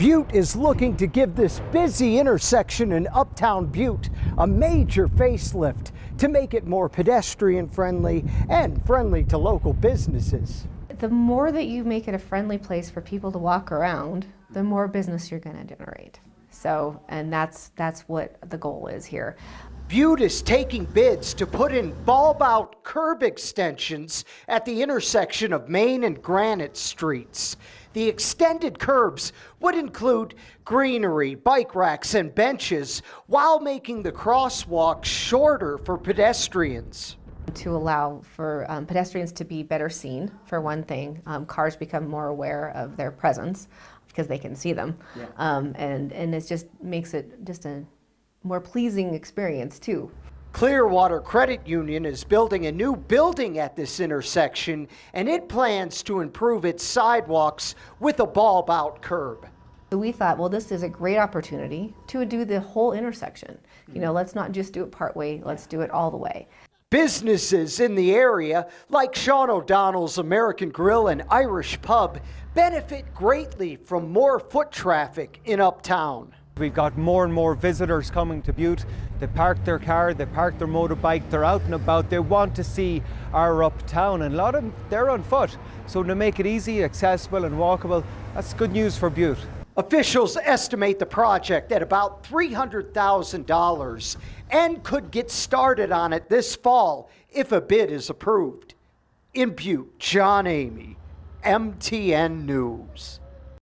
Butte is looking to give this busy intersection in Uptown Butte a major facelift to make it more pedestrian friendly and friendly to local businesses. The more that you make it a friendly place for people to walk around, the more business you're going to generate. So, and that's that's what the goal is here. Butte is taking bids to put in bulb out curb extensions at the intersection of Main and Granite Streets. The extended curbs would include greenery, bike racks, and benches while making the crosswalk shorter for pedestrians. To allow for um, pedestrians to be better seen, for one thing, um, cars become more aware of their presence because they can see them, yeah. um, and and it just makes it just a more pleasing experience too. Clearwater Credit Union is building a new building at this intersection and it plans to improve its sidewalks with a bulb out curb. So we thought, well, this is a great opportunity to do the whole intersection. You know, let's not just do it part way, let's do it all the way. Businesses in the area, like Sean O'Donnell's American Grill and Irish Pub, benefit greatly from more foot traffic in Uptown. We've got more and more visitors coming to Butte. They park their car, they park their motorbike, they're out and about. They want to see our uptown, and a lot of them, they're on foot. So to make it easy, accessible, and walkable, that's good news for Butte. Officials estimate the project at about $300,000 and could get started on it this fall if a bid is approved. In Butte, John Emeigh, MTN News.